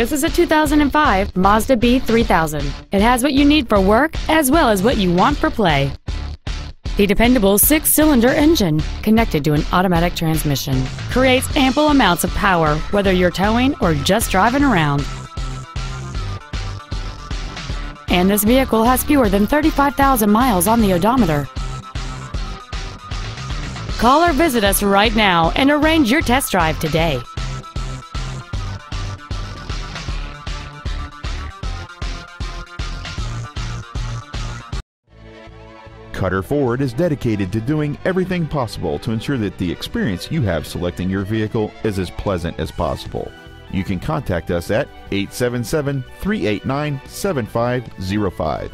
This is a 2005 Mazda B3000. It has what you need for work as well as what you want for play. The dependable six-cylinder engine, connected to an automatic transmission, creates ample amounts of power whether you're towing or just driving around. And this vehicle has fewer than 35,000 miles on the odometer. Call or visit us right now and arrange your test drive today. Cutter Ford is dedicated to doing everything possible to ensure that the experience you have selecting your vehicle is as pleasant as possible. You can contact us at 877 389 7505.